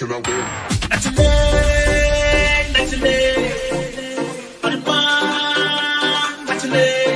Killer Will. Sunday.